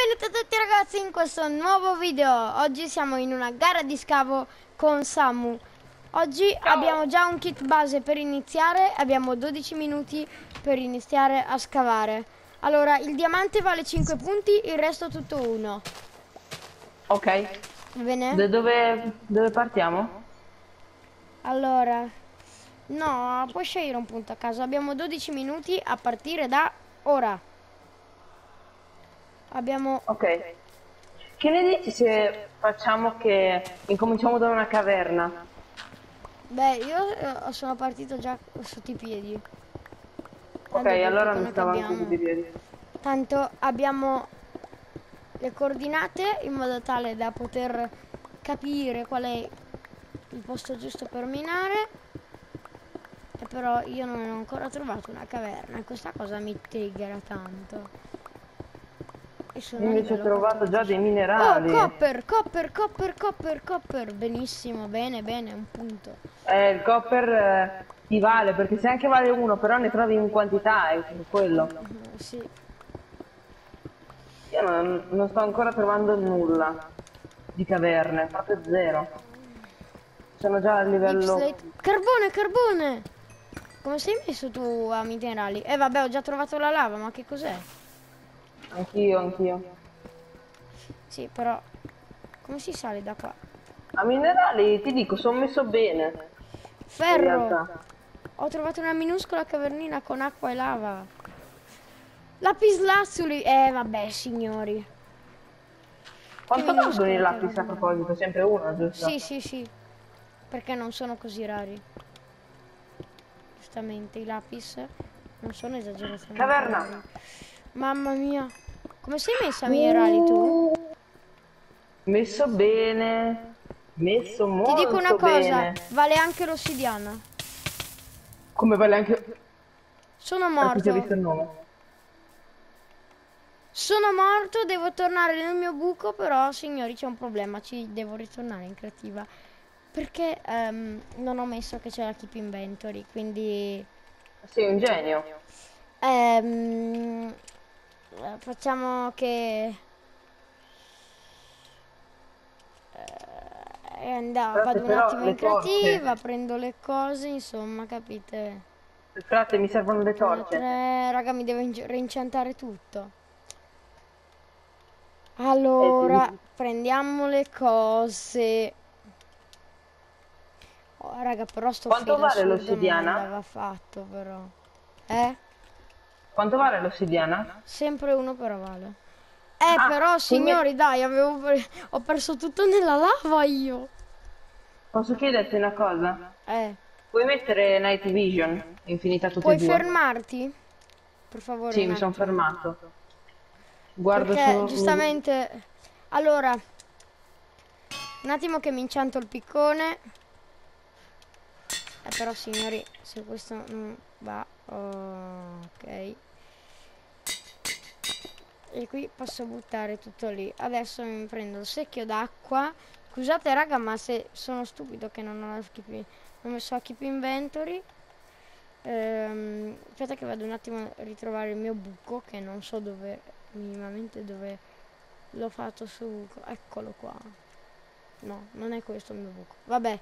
benvenuti a tutti ragazzi in questo nuovo video. Oggi siamo in una gara di scavo con Samu. Oggi Ciao. abbiamo già un kit base per iniziare. Abbiamo 12 minuti per iniziare a scavare. Allora, il diamante vale 5 punti, il resto tutto uno. Ok, Va bene? da dove, dove partiamo? Allora No, puoi scegliere un punto a caso. Abbiamo 12 minuti a partire da ora Abbiamo Ok. Che ne dici se facciamo che incominciamo da una caverna? Beh, io eh, sono partito già sotto i piedi. Ok, Tanto allora mi stavo anche abbiamo- su di piedi. Tanto abbiamo le coordinate in modo tale da poter capire qual è il posto giusto per minare. E però io non ho ancora trovato una caverna e questa cosa mi triggera tanto. Invece ho trovato già 14. dei minerali. Oh, copper, copper, copper, copper, copper. Benissimo, bene, bene, un punto. Eh, il copper eh, ti vale, perché se anche vale uno, però ne trovi in quantità, è quello. Mm, Sì. Io non, non sto ancora trovando nulla di caverne, proprio zero. Sono già a livello... Carbone, carbone! Come sei messo tu a minerali? Eh vabbè, ho già trovato la lava, ma che cos'è? Anch'io, anch'io. Sì, però... Come si sale da qua? A minerali ti dico, sono messo bene. Ferro! Ho trovato una minuscola cavernina con acqua e lava. Lapislazzuli! Eh vabbè, signori. Quanto valgono i lapis a proposito? Sempre uno, giusto? Sì, sì, sì. Perché non sono così rari. Giustamente, i lapis non sono esageratamente Caverna. rari. Mamma mia. Come sei messa a minerali tu? Messo bene. Messo Ti molto dico una cosa, bene. vale anche l'ossidiana. Come vale anche... Sono ti morto. Sono morto, devo tornare nel mio buco, però signori c'è un problema, ci devo ritornare in creativa. Perché ehm, non ho messo che c'è la keep inventory, quindi Sei un genio. eh, facciamo che eh, andavo, vado un attimo in torce- creativa, prendo le cose, insomma, capite? Frate, mi servono le torce. Tre, raga, mi devo reinciantare tutto. Allora, Eh, sì. prendiamo le cose. Oh, raga, però sto Quanto vale l'ossidiana? Non fatto, però. Eh? Quanto vale l'ossidiana? Sempre uno però vale. Eh, Ah, però, signori, dai, avevo ho perso tutto nella lava io. Posso chiederti una cosa? Eh, Puoi mettere Night Vision infinita tutte puoi e due? fermarti? Per favore. Sì, mi sono fermato. Guardo Perché solo... giustamente allora un attimo che mi incianto il piccone eh, però signori se questo non va ok. E qui posso buttare tutto lì. Adesso mi prendo il secchio d'acqua. Scusate raga ma se sono stupido che non ho la keep non ho messo la keep inventory. Ehm, aspetta che vado un attimo a ritrovare il mio buco che non so dove minimamente dove l'ho fatto su buco. Eccolo qua. No non è questo il mio buco. Vabbè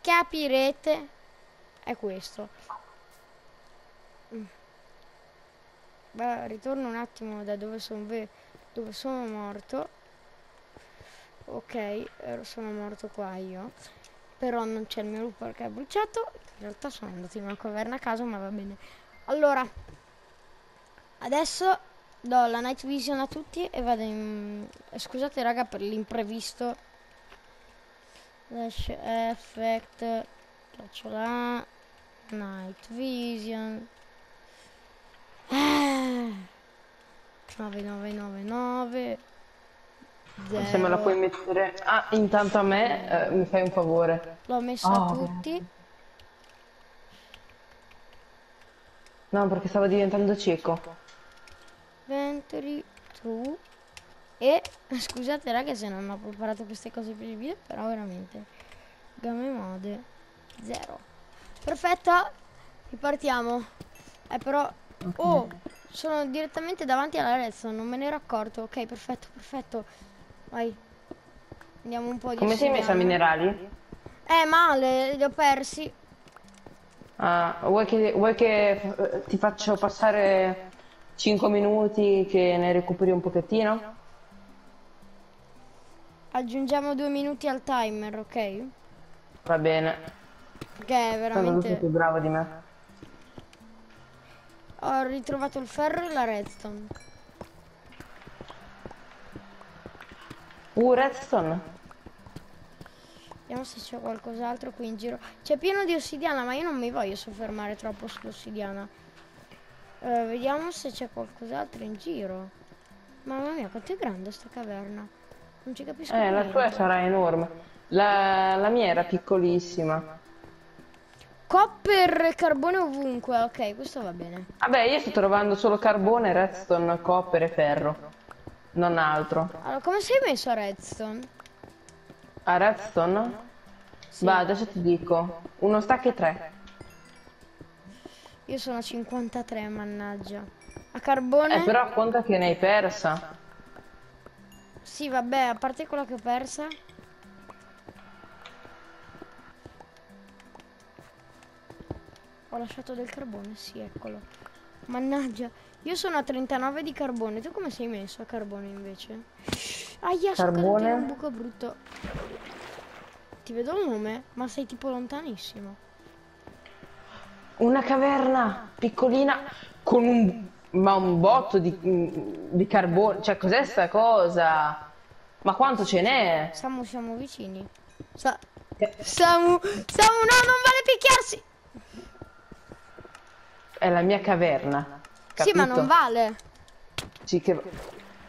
capirete è questo. Beh, ritorno un attimo da dove sono dove sono morto. Ok sono morto qua io però non c'è il mio lupo perché è bruciato in realtà sono andato in una caverna a caso ma va bene. Allora adesso do la night vision a tutti e vado in eh, scusate raga per l'imprevisto. Flash effect chiocciola night vision ah, 9999 Se me la puoi mettere... Ah, intanto a me eh, mi fai un favore. l'ho messo a Oh. tutti No, perché stavo diventando cieco. Inventory true e scusate raga se non ho preparato queste cose per il video però veramente game mode 0 perfetto ripartiamo eh però oh Sono direttamente davanti alla redstone, non me ne ero accorto. Ok, perfetto, perfetto. Vai. Andiamo un po' di Come sei messa a minerali? Eh, male, li ho persi. Ah, vuoi che, vuoi che eh, ti faccio passare 5 minuti che ne recuperi un pochettino? Aggiungiamo due minuti al timer, ok? Va bene. Che è veramente... più bravo di me. Ho ritrovato il ferro e la redstone. Uh, redstone. Vediamo se c'è qualcos'altro qui in giro. C'è pieno di ossidiana, ma io non mi voglio soffermare troppo sull'ossidiana. Eh, vediamo se c'è qualcos'altro in giro. Mamma mia, quanto è grande sta caverna. Non ci capisco Eh, la tua sarà enorme. La, la mia era piccolissima. Copper e carbone ovunque. Ok, questo va bene. Vabbè, io sto trovando solo carbone, redstone, copper e ferro. Non altro. Allora, come sei messo a redstone? A redstone? Va, adesso ti dico. Uno stack e tre. Io sono a 53, mannaggia. A carbone? Eh, però conta che ne hai persa. Sì, vabbè, a parte quella che ho persa. Ho lasciato del carbone, sì, eccolo. Mannaggia, io sono a 39 di carbone. Tu come sei messo a carbone invece? Aia, sono caduto in Carbone? un buco brutto. Ti vedo il nome, ma sei tipo lontanissimo. Una caverna piccolina con un... Ma un botto di, di carbone. Cioè, cos'è sta cosa? Ma quanto ce n'è? Samu, siamo vicini. Sa- Samu, Samu, no, non vale picchiarsi! È la mia caverna. Sì, ma capito? non vale. Sì che,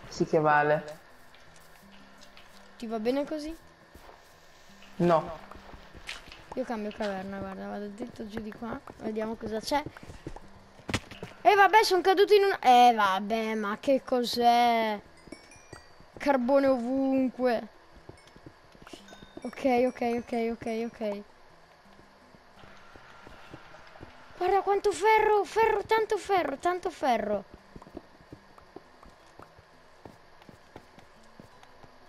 sì che vale. Ti va bene così? No. Io cambio caverna, guarda, vado dritto giù di qua, vediamo cosa c'è. E vabbè, sono caduto in un... Eh vabbè, ma che cos'è? Carbone ovunque. Ok, ok, ok, ok, ok. Guarda quanto ferro, ferro, tanto ferro, tanto ferro.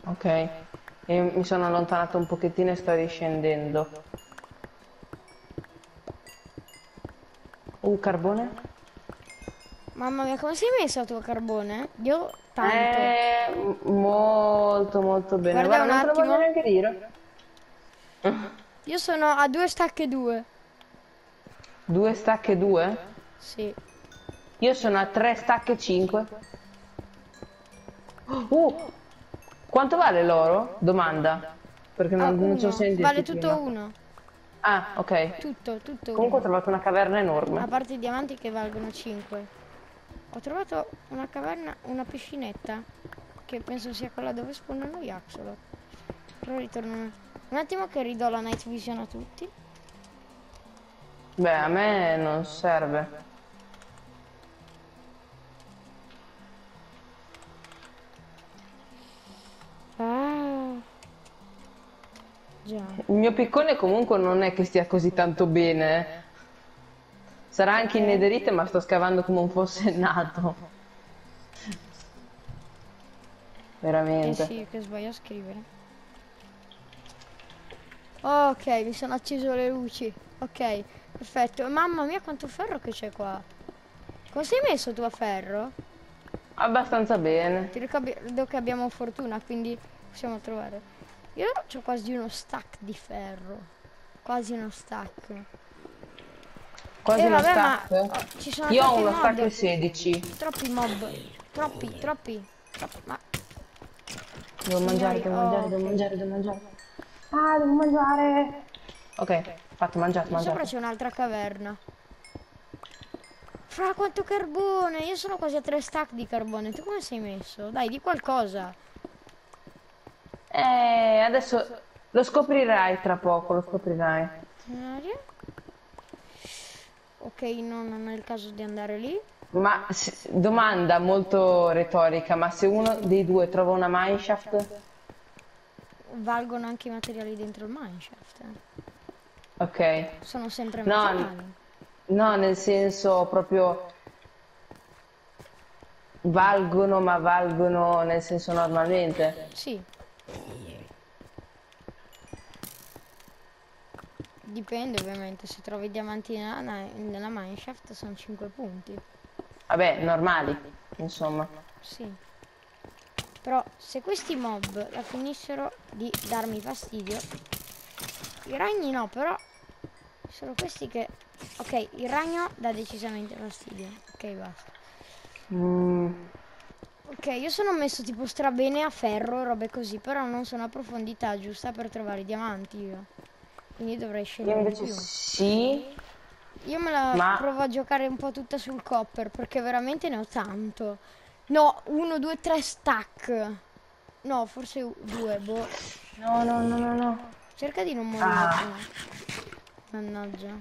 Ok. E mi sono allontanato un pochettino e sto riscendendo. Uh, carbone? Mamma mia, come sei messo a tuo carbone? Io tanto. Eh, molto molto bene. Guarda un non attimo. neanche dire. Io sono a due stacche due. Due stacche due? Sì. Io sono a tre stacche cinque. Uh! Quanto vale l'oro? Domanda. Perché non, Ah, non ci ho sentito Vale prima. tutto uno. Ah, ok. Tutto, tutto Comunque ho uno. trovato una caverna A enorme. parte i diamanti che valgono 5. Ho trovato una caverna, una piscinetta. Che penso sia quella dove spawnano gli axolot. Però ritorno. Un attimo che ridò la night vision a tutti. Beh, a me non serve. Ah. Già. Il mio piccone comunque non è che stia così tanto bene. eh. Sarà anche in nederite, ma sto scavando come un fosse nato. Eh Veramente. sì, che sbaglio a scrivere. Ok, mi sono acceso le luci. Ok, perfetto. Mamma mia quanto ferro che c'è qua. Come sei messo tu a ferro? Abbastanza bene. Ti ricordo che abbiamo fortuna, quindi possiamo trovare. Io ho quasi uno stack di ferro. Quasi uno stack. Quasi Eh, uno vabbè, ma- stack. oh, ci sono Io ho troppi uno mod. stack e 16. Troppi mob. Troppi, troppi. troppi. Ma Devo mangiare, devo Oh, mangiare, devo ok. mangiare, devo mangiare. Ah, devo mangiare. Ok, fatto, mangiato, Sopra mangiato. c'è un'altra caverna. Fra quanto carbone! Io sono quasi a tre stack di carbone. Tu come sei messo? Dai, di qualcosa. Eh, adesso lo scoprirai tra poco, lo scoprirai. Ok, no, non è il caso di andare lì. Ma se- domanda molto retorica, ma se uno dei due trova una mineshaft? Valgono anche i materiali dentro il mineshaft. eh. Ok. Sono sempre No, materiali. No, nel senso proprio valgono, ma valgono nel senso normalmente. Sì. Dipende ovviamente, se trovi diamanti nella, nella mineshaft sono 5 punti. Vabbè, normali, insomma. Sì. Però se questi mob la finissero di darmi fastidio, i ragni no, però sono questi che... Ok, il ragno dà decisamente fastidio. Ok, basta. Mm. Ok, io sono messo tipo strabene a ferro, robe così, però non sono a profondità giusta per trovare i diamanti io. Quindi dovrei Io scendere invece più. sì. Io me la Ma- provo a giocare un po' tutta sul copper perché veramente ne ho tanto. No, uno, due, tre stack. No, forse due, boh. No, no, no, no, no. Cerca di non morire. Ah. Mannaggia.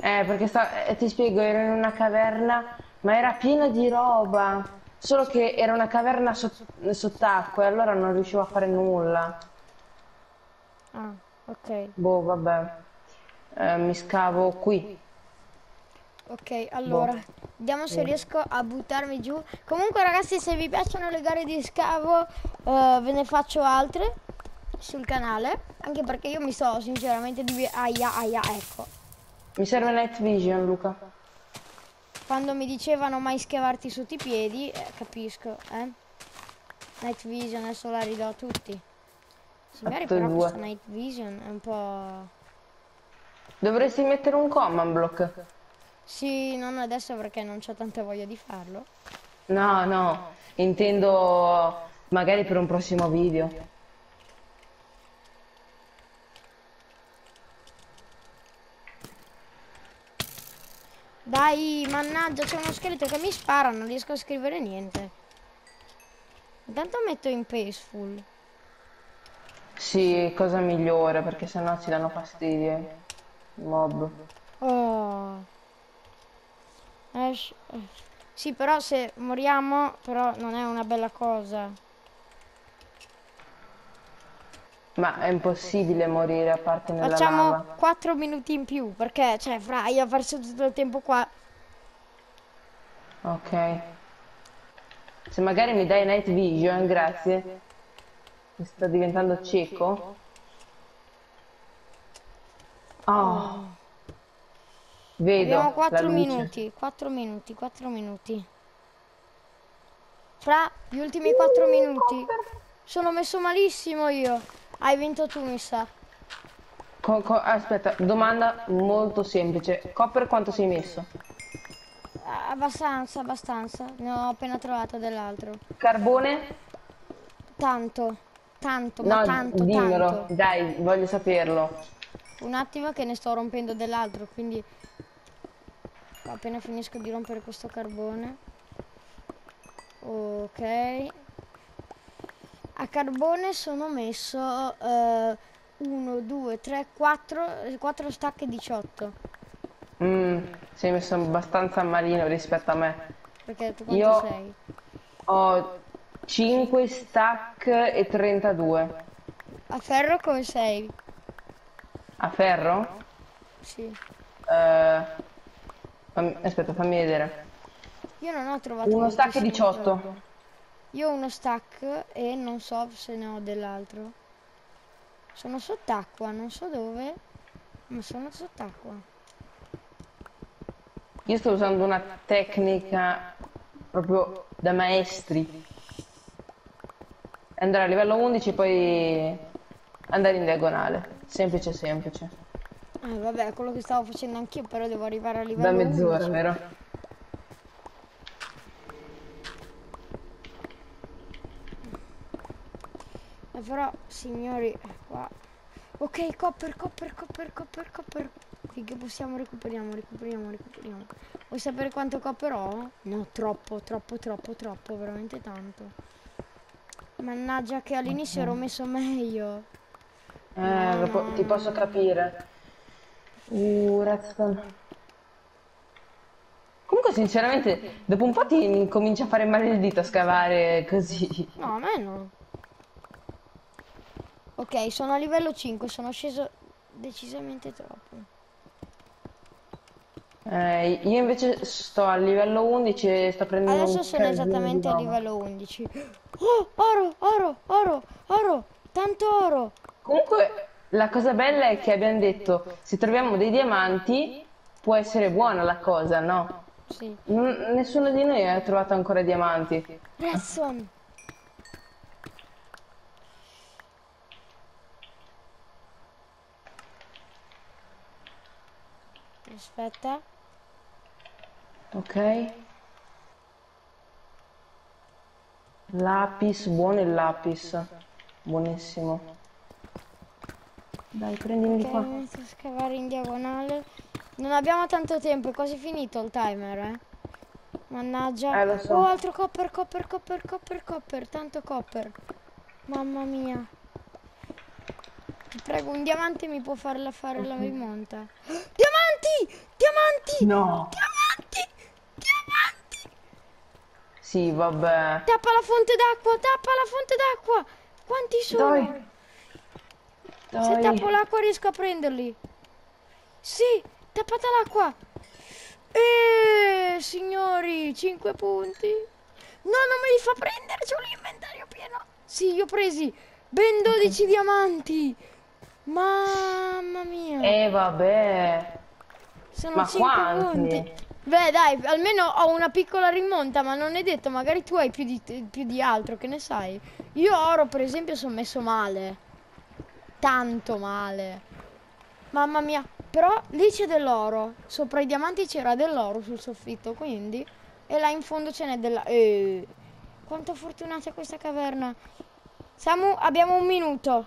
Eh, perché sta... eh, ti spiego, ero in una caverna, ma era piena di roba. Solo che era una caverna sot- sott'acqua e allora non riuscivo a fare nulla. Ah, ok. Boh, vabbè. Eh, mi scavo qui. Ok, allora, vediamo se riesco a buttarmi giù. Comunque ragazzi, se vi piacciono le gare di scavo, eh, ve ne faccio altre sul canale. Anche perché io mi sto sinceramente di... Aia, aia, ecco. Mi serve night vision, Luca. Quando mi dicevano mai schiavarti sotto i piedi, eh, capisco, eh. Night Vision adesso la ridò a tutti. Fatto però due. questo Night Vision è un po'... Dovresti mettere un command block. Sì, non adesso perché non c'ho tanta voglia di farlo. No, no, intendo magari per un prossimo video. Dai, mannaggia, c'è uno scheletro che mi spara, non riesco a scrivere niente. Intanto metto in peaceful. Sì, cosa migliore, perché sennò ci danno fastidio. i Mob. Oh. Eh. Sì, però se moriamo, però non è una bella cosa. Ma è impossibile morire a parte nella Facciamo lava. 4 minuti in più, perché, cioè, fra, io ho perso tutto il tempo qua. Ok. Se magari mi dai night vision, grazie. Mi sta diventando cieco. Oh. Vedo Abbiamo la 4 luce. minuti, 4 minuti, 4 minuti. Fra, gli ultimi 4 minuti. Sono messo malissimo io. Hai vinto tu, mi sa. Co- co- aspetta, domanda molto semplice. Copper quanto sei messo? Ah, Abbastanza, abbastanza. Ne ho appena trovato dell'altro. Carbone? Tanto, tanto, ma No, tanto, dimmelo, tanto. dai, voglio saperlo. Un attimo che ne sto rompendo dell'altro, quindi appena finisco di rompere questo carbone. Ok. A carbone sono messo 1, 2, 3, 4, 4 stack e 18. Mm, sei messo abbastanza malino rispetto a me. Perché tu quanto Io- sei? Ho 5 stack e 32. A ferro come sei? A ferro? Sì. Eh, fammi- aspetta, fammi vedere. Io non ho trovato Uno stack e moltissimo 18. ferro. Io ho uno stack e non so se ne ho dell'altro. Sono sott'acqua, non so dove, ma sono sott'acqua. Io sto usando una tecnica proprio da maestri. Andare a livello 11 e poi andare in diagonale. Semplice, semplice. Ah, vabbè, quello che stavo facendo anch'io, però devo arrivare a Da livello mezz'ora, 11. vero? Però, signori, qua. Ok, copper, copper, copper, copper, copper. Finché possiamo recuperiamo, recuperiamo, recuperiamo. Vuoi sapere quanto copper ho? No, troppo, troppo, troppo, troppo, veramente tanto. Mannaggia che all'inizio ero messo meglio. Eh, lo po- ti posso capire. Uh, redstone. Comunque, sinceramente, dopo un po' ti comincia a fare male il dito a scavare così. No, a me no. Ok, sono a livello 5, sono sceso decisamente troppo. Eh, io invece sto a livello 11 e sto prendendo Adesso sono esattamente a roba. livello 11. Oh, oro, oro, oro, oro, tanto oro. Comunque, la cosa bella è che abbiamo detto, se troviamo dei diamanti, può essere buona la cosa, no? Sì. N- nessuno di noi ha trovato ancora diamanti. Redstone. Aspetta. Ok. Lapis, buono il lapis. Buonissimo. Dai, prendimi di Ok, qua. inizio a scavare in diagonale. Non abbiamo tanto tempo, è quasi finito il timer, eh. Mannaggia. Eh, lo so. Oh, altro copper, copper, copper, copper, copper. Tanto copper. Mamma mia. Ti prego, un diamante mi può farla fare la rimonta. Diamanti! Diamanti! No. Diamanti! Diamanti! Sì, vabbè. Tappa la fonte d'acqua, tappa la fonte d'acqua! Quanti sono? Dai. Se Dai. tappo l'acqua riesco a prenderli. Sì, tappata l'acqua. E signori, 5 punti. No, non me li fa prendere, c'ho l'inventario pieno. Sì, io ho presi ben 12 diamanti. Mamma mia. Eh, vabbè. Sono ma 5 quanti? punti. Beh, dai, almeno ho una piccola rimonta, ma non è detto, magari tu hai più di, più di altro, che ne sai? Io oro, per esempio, sono messo male. Tanto male. Mamma mia, però lì c'è dell'oro. Sopra i diamanti c'era dell'oro sul soffitto, quindi. E là in fondo ce n'è della... Eh, quanto fortunata questa caverna. Samu, abbiamo un minuto.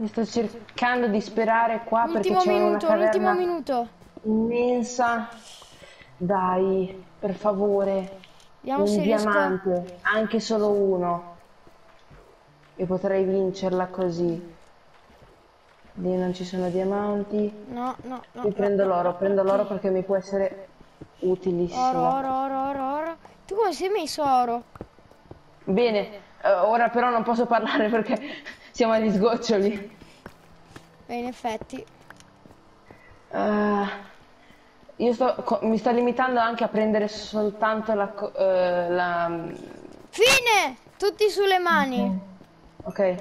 Mi sto cercando di sperare qua perché Ultimo c'è una minuto, l'ultimo caverna minuto. immensa. Dai, per favore. Vediamo un se riesco... diamante, anche solo uno. E potrei vincerla così. Lì non ci sono diamanti. No, no, no. Io prendo l'oro, prendo l'oro perché mi può essere utilissimo. Oro, oro, oro, oro, oro. Tu come sei messo oro? Bene, eh, ora però non posso parlare perché siamo agli sgoccioli. Beh, in effetti. Eh, io sto, mi sto limitando anche a prendere soltanto la, eh, la... Fine! Tutti sulle mani. Ok.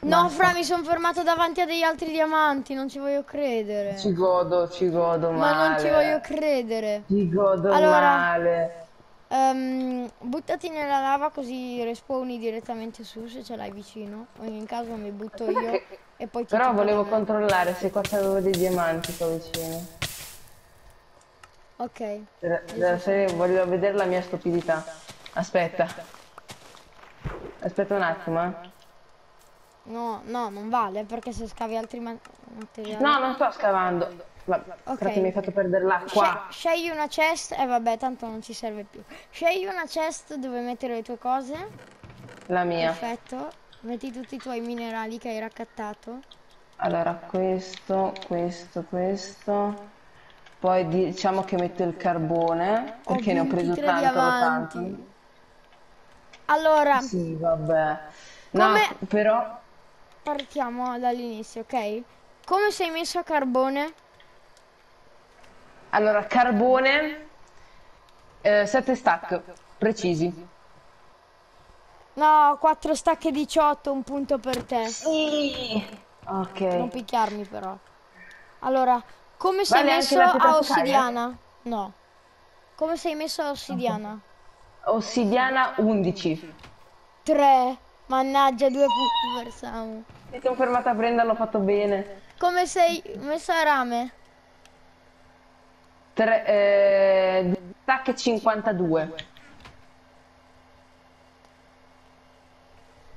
No, Fra, mi sono fermato davanti a degli altri diamanti, non ci voglio credere. Ci godo, ci godo Ma male. non ci voglio credere. Ci godo Allora- male. Ehm, buttati nella lava così respawni direttamente su se ce l'hai vicino. O in caso mi butto io e poi ti Però volevo controllare se qua c'avevo dei diamanti qua vicino. Ok. Per- della serie voglio vedere la mia stupidità. Aspetta. Aspetta un attimo, eh. No, no, non vale perché se scavi altri ma- materiali. No, non sto scavando. Ma Ok. perché mi hai fatto perdere l'acqua. Sce- scegli una chest e vabbè, tanto non ci serve più. Scegli una chest dove mettere le tue cose. La mia. Perfetto. Metti tutti i tuoi minerali che hai raccattato. Allora, questo, questo, questo. Poi diciamo che metto il carbone, perché ne ho preso 23 tanto, tanto. Allora, Sì, vabbè. No, Come- però partiamo dall'inizio, ok? Come sei messo a carbone? Allora, carbone, 7 stack, precisi. No, 4 stacche 18, un punto per te. Sì. Non Ok. picchiarmi però. Allora, come sei Vale messo a ossidiana? No. Come sei messo a ossidiana? Ossidiana 11. 3. Mannaggia, due punti per Samu. Mi sono fermata a prenderlo, ho fatto bene. Come sei messo a rame? 3, eh, stack 52.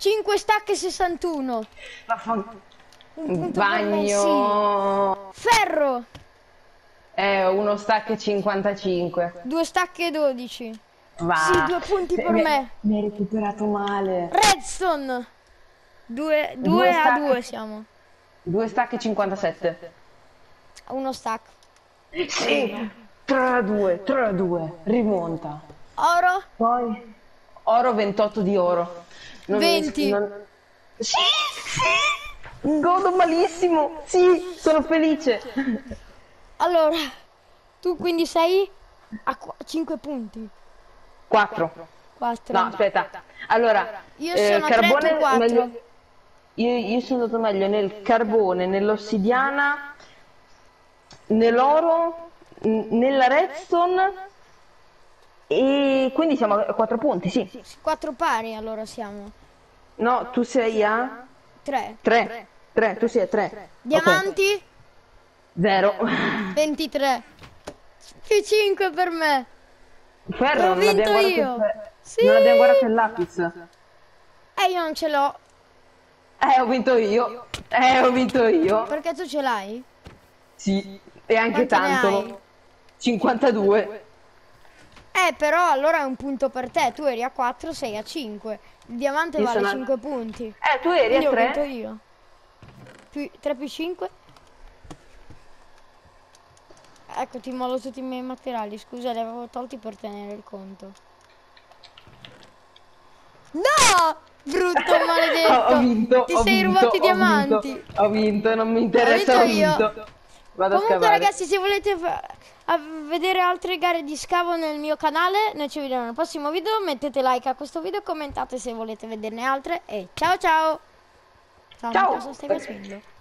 5 stacche 61. Vaffan- Un Bagno. Ferro. È uno stack 55. 2 stacche 12. Va. Sì, due punti per Mi- me. Mi hai recuperato male. Redstone. 2 Due a stacche. 2 siamo. Due stack 57. Uno stack. Sì. 3 a 2, 3 a 2. Rimonta. Oro. Poi oro 28 di oro. Non 20. non- Sì, sì. Godo malissimo. Sì, sono felice. Allora, tu quindi sei a 5 punti. 4. 4. No, aspetta. Allora, Io eh, sono carbone meglio- io, io sono andato meglio nel carbone, nell'ossidiana, nell'oro, nella redstone e quindi siamo a 4 punti, sì. 4 pari allora siamo. No, tu sei a 3. 3. 3, tu sei a 3. Diamanti 0. 23. Più 5 per me. Ferro, non vinto abbiamo guardato io. il- Sì. Non abbiamo guardato il lapis. E io non ce l'ho. Eh, ho vinto io. Eh, ho vinto io. Perché tu ce l'hai? Sì, e anche hai? tanto. 52. Eh, però allora è un punto per te. Tu eri a 4, sei a 5. Il diamante Io vale sono a- 5 punti. Eh, tu eri Quindi a ho vinto 3. io. Più, 3 più 5. Ecco, ti mollo tutti i miei materiali. Scusa, li avevo tolti per tenere il conto. No! Brutto maledetto! Ho, ho vinto. Ti ho sei vinto, rubato i ho diamanti! Vinto, ho vinto, non mi interessa, Ho ho vinto io. vinto. Comunque scavare. ragazzi se volete fa- a vedere altre gare di scavo nel mio canale Noi ci vediamo nel prossimo video Mettete like a questo video Commentate se volete vederne altre E ciao ciao Ciao, Ciao.